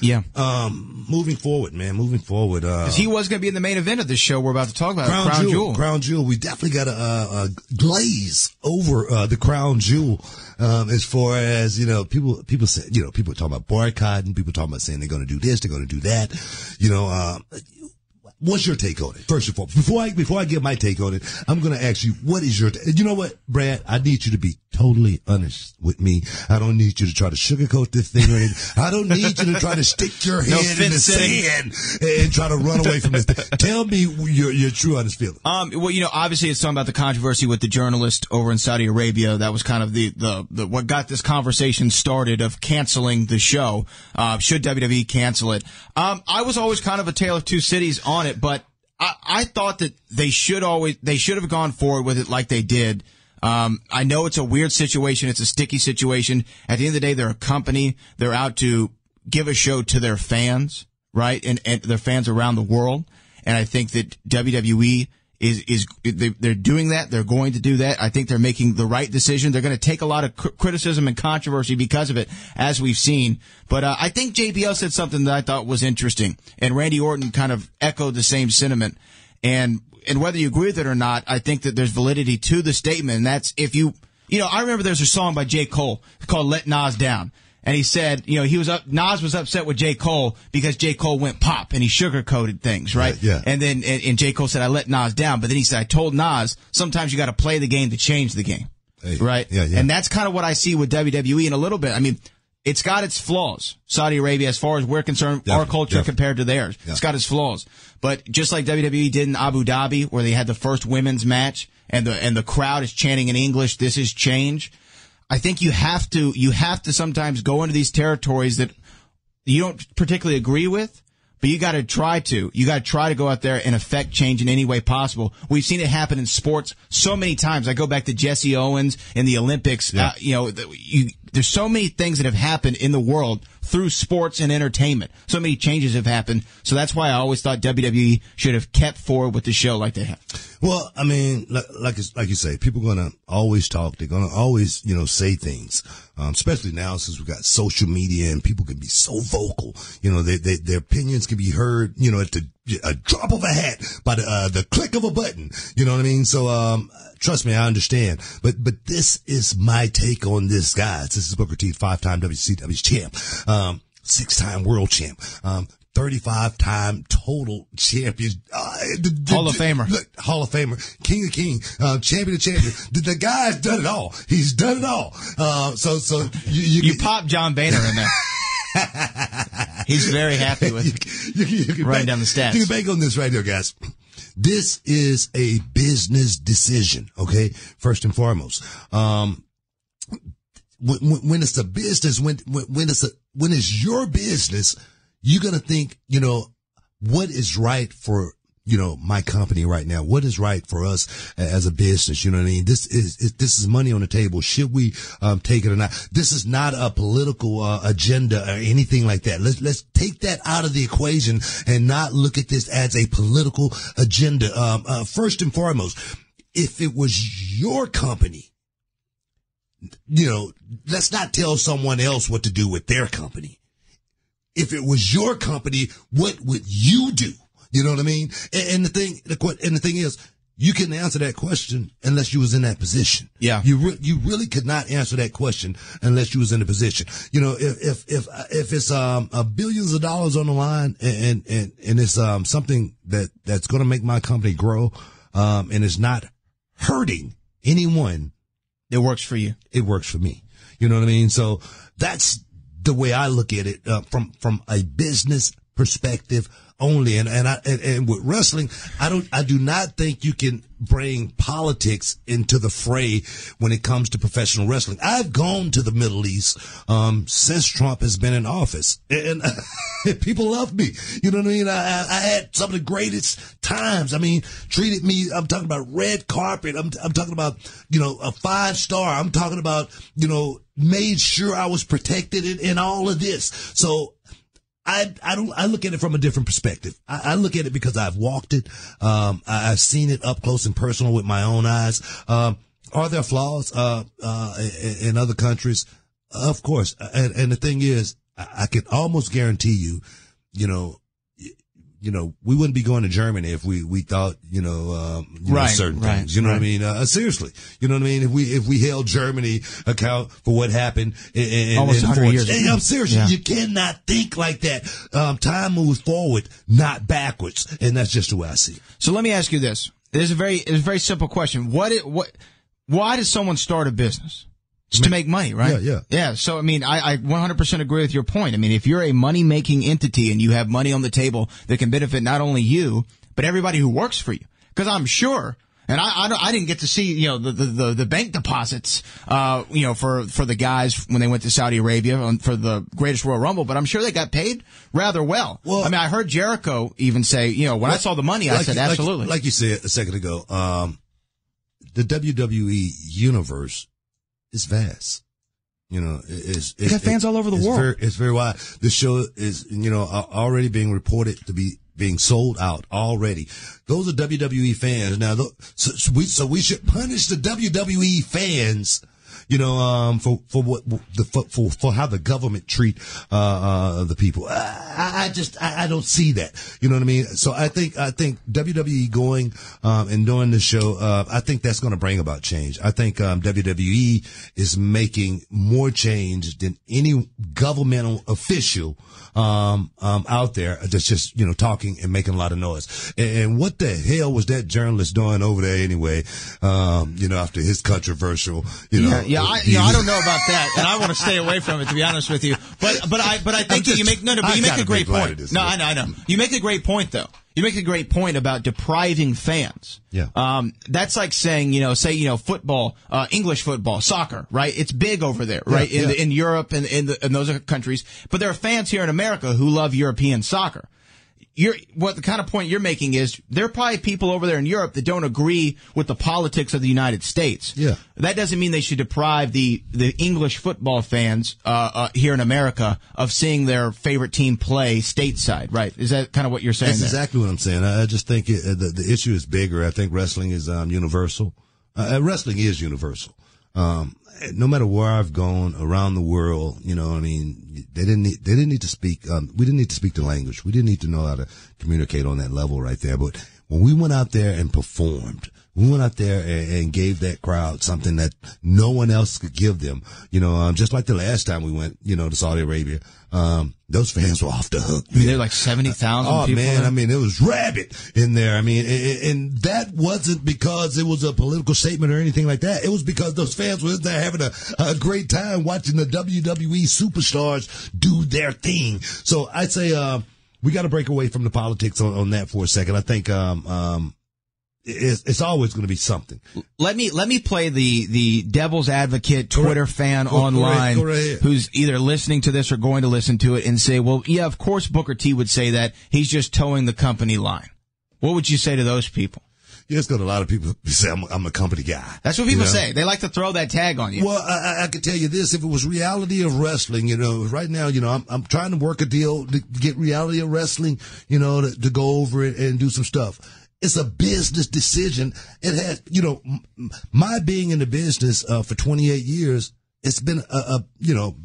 Yeah. Um, moving forward, man, moving forward. Uh, he was going to be in the main event of this show we're about to talk about. Crown, Crown Jewel, Jewel. Crown Jewel. We definitely got to uh, uh, glaze over uh, the Crown Jewel. Um, as far as you know, people people say you know people are talking about boycotting. People talking about saying they're going to do this, they're going to do that. You know, uh, what's your take on it? First of all, before I before I give my take on it, I'm going to ask you what is your. You know what, Brad? I need you to be totally honest with me. I don't need you to try to sugarcoat this thing or anything. I don't need you to try to stick your No head in the sand and try to run away from this. Thing. Tell me your your true honest feeling. Um, well, you know, obviously it's talking about the controversy with the journalist over in Saudi Arabia. That was kind of the, the, the what got this conversation started of canceling the show. Uh, should WWE cancel it? Um, I was always kind of a tale of two cities on it, but I, I thought that they should always, they should have gone forward with it like they did. Um, I know it's a weird situation. It's a sticky situation. At the end of the day, they're a company. They're out to give a show to their fans, right? And, and their fans around the world. And I think that WWE is, is, they, they're doing that. They're going to do that. I think they're making the right decision. They're going to take a lot of cr- criticism and controversy because of it, as we've seen. But, uh, I think JBL said something that I thought was interesting. And Randy Orton kind of echoed the same sentiment. And, and whether you agree with it or not, I think that there's validity to the statement. And that's if you, you know, I remember there's a song by J. Cole called Let Nas Down. And he said, you know, he was up, Nas was upset with J. Cole because J. Cole went pop and he sugarcoated things, right? Right, yeah. And then, and, and J. Cole said, I let Nas down. But then he said, I told Nas, sometimes you got to play the game to change the game. Hey, right? yeah, yeah. And that's kind of what I see with WWE in a little bit. I mean, it's got its flaws. Saudi Arabia, as far as we're concerned, our culture definitely. compared to theirs, it's got its flaws. But just like WWE did in Abu Dhabi, where they had the first women's match, and the and the crowd is chanting in English, "This is change." I think you have to you have to sometimes go into these territories that you don't particularly agree with, but you got to try to. You got to try to go out there and affect change in any way possible. We've seen it happen in sports so many times. I go back to Jesse Owens in the Olympics. Uh, you know, the- you, there's so many things that have happened in the world through sports and entertainment. So many changes have happened. So that's why I always thought WWE should have kept forward with the show like they have. Well, I mean, like like, like you say, people are gonna always talk. They're gonna always, you know, say things. Um, especially now since we've got social media and people can be so vocal. You know, they, they, their opinions can be heard. You know, at the a drop of a hat by the uh, the click of a button. You know what I mean? So, um, trust me, I understand. But but this is my take on this, guys. This is Booker T, five time WCW champ, um, six time world champ. Um, 35 time total champion. Uh, the- the- Hall of Famer. Hall of Famer, King of King, uh, champion of champion. the, the guy's done it all. He's done it all. Uh, so, so you, you, You pop John Boehner in there. He's very happy with you, you, you can Writing down the stats. You can bank on this right here, guys. This is a business decision. Okay. First and foremost. Um, when, when, when it's a business, when, when, when it's a, when it's your business, you're going to think, you know, what is right for, you know, my company right now? What is right for us as a business? You know what I mean? This is, is this is money on the table. Should we, um, take it or not? This is not a political, uh, agenda or anything like that. Let's, let's take that out of the equation and not look at this as a political agenda. Um, uh, first and foremost, if it was your company, you know, let's not tell someone else what to do with their company. If it was your company, what would you do? You know what I mean? And, and the thing, the, and the thing is, you couldn't answer that question unless you was in that position. Yeah. You re- you really could not answer that question unless you was in a position. You know, if if if if it's um a billions of dollars on the line and and and it's um something that that's going to make my company grow, um and it's not hurting anyone it works for you. it works for me. You know what I mean? So that's the way I look at it uh, from from a business perspective only. And and I and, and with wrestling, I don't I do not think you can bring politics into the fray when it comes to professional wrestling. I've gone to the Middle East um, since Trump has been in office, and, people love me. You know what I mean? I, I, I had some of the greatest times. I mean, treated me. I'm talking about red carpet. I'm I'm talking about you know a five star. I'm talking about you know made sure I was protected in, in all of this. So I, I don't, I look at it from a different perspective. I, I look at it because I've walked it. Um, I, I've seen it up close and personal with my own eyes. Um, are there flaws, uh, uh, in, in other countries? Of course. And, and the thing is, I, I can almost guarantee you, you know, you know, we wouldn't be going to Germany if we, we thought, you know, um, you right, know, certain right, things. You know right. what I mean? Uh, seriously. You know what I mean? If we, if we held Germany account for what happened in, in, Almost in 100 years Hey. I'm serious. Yeah. You cannot think like that. Um, time moves forward, not backwards. And that's just the way I see it. So let me ask you this. There's a very, it's a very simple question. What, it, what, why does someone start a business? It's to make money, right? Yeah, yeah. Yeah. So, I mean, I, I 100% agree with your point. I mean, if you're a money making entity and you have money on the table that can benefit not only you, but everybody who works for you. Cause I'm sure, and I, I, I didn't get to see, you know, the, the, the, the bank deposits, uh, you know, for, for the guys when they went to Saudi Arabia on, for the greatest Royal Rumble, but I'm sure they got paid rather well. Well- I mean, I heard Jericho even say, you know, when I saw the money, I Like- said, like- absolutely. Like, you said a second ago, um, the WWE universe is vast. You know, it- it's, it's got fans all over the it's world. Very, it's very wide. The show is, you know, already being reported to be being sold out already. Those are WWE fans. Now, so we, so we should punish the WWE fans. You know, um, for, for what, the, for, for, for how the government treat, uh, uh, the people. I, I just, I, I don't see that. You know what I mean? So I think, I think WWE going, um, and doing the show, uh, I think that's going to bring about change. I think, um, WWE is making more change than any governmental official, um, um, out there that's just, you know, talking and making a lot of noise. And, and what the hell was that journalist doing over there anyway? Um, you know, after his controversial, you know. Yeah, yeah, I, you know, I don't know about that, and I want to stay away from it to be honest with you. But but I but I think that you make no no, but you make a great make light of point. No. I know, I know. You make a great point though. You make a great point about depriving fans. Yeah. Um, that's like saying, you know, say, you know, football, uh, English football, soccer, right? It's big over there, right? in, yeah. in Europe and in, the, in those countries. But there are fans here in America who love European soccer you're what the kind of point you're making is there are probably people over there in Europe that don't agree with the politics of the United States. Yeah. That doesn't mean they should deprive the the English football fans uh, uh, here in America of seeing their favorite team play stateside. Right? Is that kind of what you're saying? That's there? exactly what I'm saying. I just think it, uh, the the issue is bigger. I think wrestling is um, universal. Uh, uh, wrestling is universal. Um, no matter where I've gone around the world, you know, I mean, they didn't need, they didn't need to speak. Um, we didn't need to speak the language. We didn't need to know how to communicate on that level right there. But when we went out there and performed, we went out there and, and gave that crowd something that no one else could give them. You know, um, just like the last time we went, you know, to Saudi Arabia, um, those fans were off the hook. I mean, there are like seventy thousand Oh people. Oh man, there. I mean, it was rabid in there. I mean, and, and that wasn't because it was a political statement or anything like that. It was because those fans were there having a, a great time watching the WWE superstars do their thing. So I'd say, uh, we got to break away from the politics on, on that for a second. I think, um, um, it's, it's always going to be something. let me let me play the the devil's advocate Twitter fan Go- go right- online go right who's either listening to this or going to listen to it and say, well, yeah, of course Booker T would say that he's just toeing the company line. What would you say to those people? Yeah, it's got a lot of people say I'm, I'm a company guy. That's what people You know? say. They like to throw that tag on you. Well, I, I- I could tell you this: if it was reality of wrestling, you know, right now, you know, I'm I'm trying to work a deal to get reality of wrestling, you know, to, to go over it and do some stuff. It's a business decision. It has, you know, my being in the business uh, for 28 years. It's been a, a you know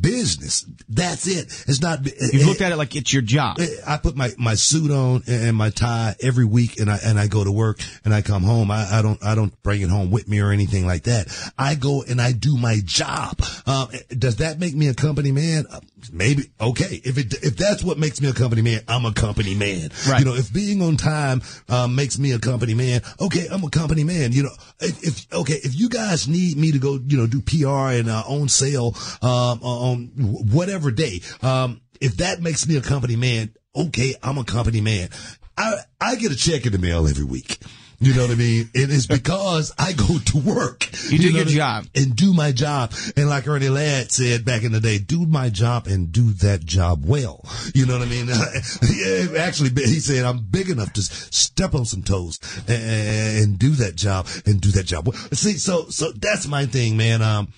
business. That's it. It's not. You've looked at it like it's your job. I put my, my suit on and my tie every week and I, and I go to work and I come home. I, I don't, I don't bring it home with me or anything like that. I go and I do my job. Um, does that make me a company man? Uh, Maybe. Okay. If it, if that's what makes me a company man, I'm a company man. Right. You know, if being on time, um, makes me a company man, okay, I'm a company man. You know, if, if okay, if you guys need me to go, you know, do PR and, uh, on sale, um, on whatever day, um, if that makes me a company man, okay, I'm a company man. I, I get a check in the mail every week. You know what I mean? And it's because I go to work. You do know your job. And do my job. And like Ernie Ladd said back in the day, do my job and do that job well. You know what I mean? yeah, actually, he said, I'm big enough to step on some toes and, and do that job and do that job well. See, so, so that's my thing, man. Um,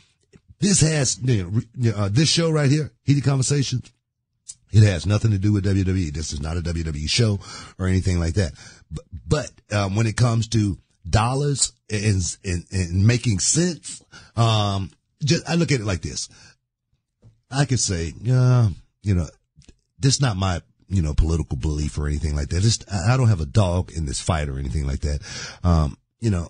this has, you know, uh, this show right here, Heated Conversations, it has nothing to do with WWE. This is not a WWE show or anything like that. But, but um, when it comes to dollars and, and, and making sense, um, just I look at it like this. I could say, yeah, you know, this is not my, you know, political belief or anything like that. Just, I don't have a dog in this fight or anything like that. Um, you know,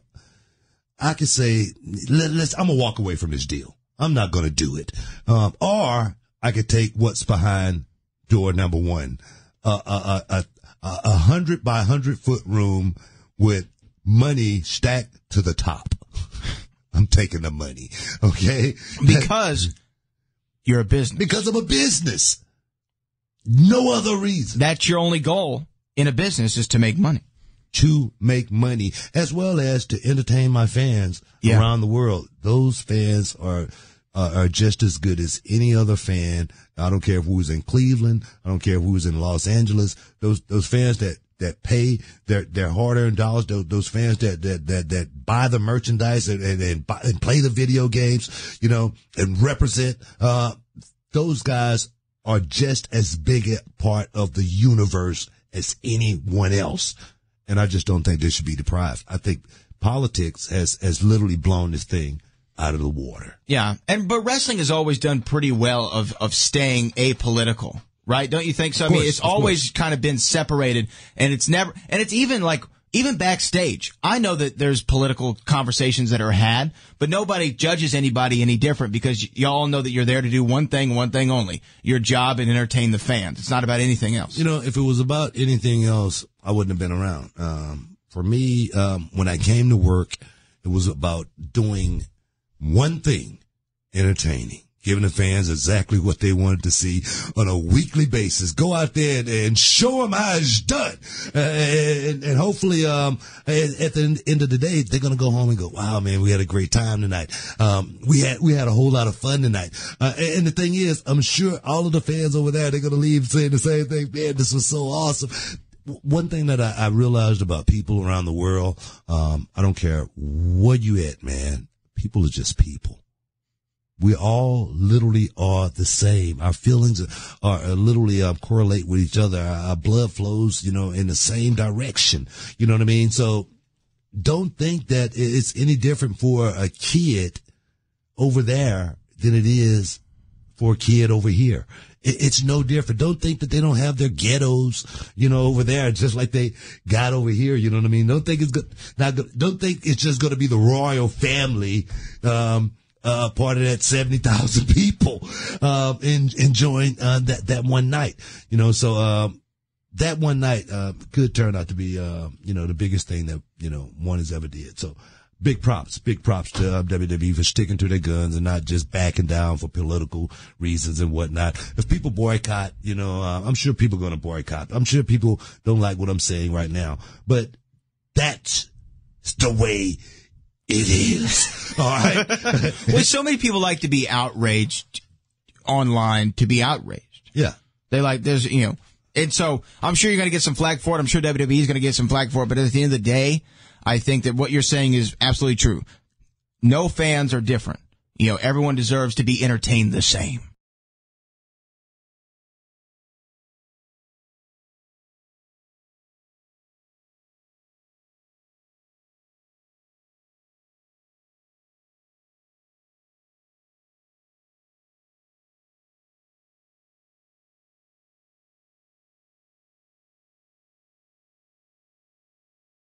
I could say, let, us I'm gonna walk away from this deal. I'm not gonna do it. Um, or I could take what's behind door number one, uh, a, a, a, a hundred by hundred foot room with money stacked to the top. I'm taking the money. Okay. Because you're a business. Because I'm a business. No other reason. That's your only goal in a business is to make money. To make money as well as to entertain my fans yeah. around the world. Those fans are, uh, are just as good as any other fan. I don't care if who's in Cleveland. I don't care if who's in Los Angeles. Those, those fans that that pay their their hard earned dollars, those, those fans that that that that buy the merchandise and and, and, buy, and play the video games, you know, and represent. Uh, those guys are just as big a part of the universe as anyone else, and I just don't think they should be deprived. I think politics has has literally blown this thing out of the water. Yeah, and but wrestling has always done pretty well of of staying apolitical right? Don't you think so? Course, I mean, it's always course. kind of been separated and it's never, and it's even like, even backstage, I know that there's political conversations that are had, but nobody judges anybody any different because y'all know that you're there to do one thing, one thing only, your job and entertain the fans. It's not about anything else. You know, if it was about anything else, I wouldn't have been around. Um, for me, um, when I came to work, it was about doing one thing, entertaining giving the fans exactly what they wanted to see on a weekly basis. Go out there and, and show them how it's done. Uh, and, and, hopefully, um, at, the end of the day, they're going to go home and go, wow, man, we had a great time tonight. Um, we had, we had a whole lot of fun tonight. Uh, and the thing is, I'm sure all of the fans over there, they're going to leave saying the same thing. Man, this was so awesome one thing that I, I, realized about people around the world, um, I don't care what you at, man. People are just people we all literally are the same. Our feelings are, are literally um, correlate with each other. Our, our blood flows, you know, in the same direction. You know what I mean? So don't think that it's any different for a kid over there than it is for a kid over here. It's no different. Don't think that they don't have their ghettos, you know, over there, just like they got over here. You know what I mean? Don't think it's good. Not good. Don't think it's just going to be the royal family. Um, uh, part of that 70,000 people, uh, in, enjoying, uh, that, that one night, you know, so, um, that one night, uh, could turn out to be, uh, you know, the biggest thing that, you know, one has ever did. So big props, big props to uh, WWE for sticking to their guns and not just backing down for political reasons and whatnot. If people boycott, you know, uh, I'm sure people are going to boycott. I'm sure people don't like what I'm saying right now, but that's the way it is. All right. well, so many people like to be outraged online to be outraged. Yeah. They like, there's, you know, and so I'm sure you're going to get some flag for it. I'm sure WWE is going to get some flag for it. But at the end of the day, I think that what you're saying is absolutely true. No fans are different. You know, everyone deserves to be entertained the same.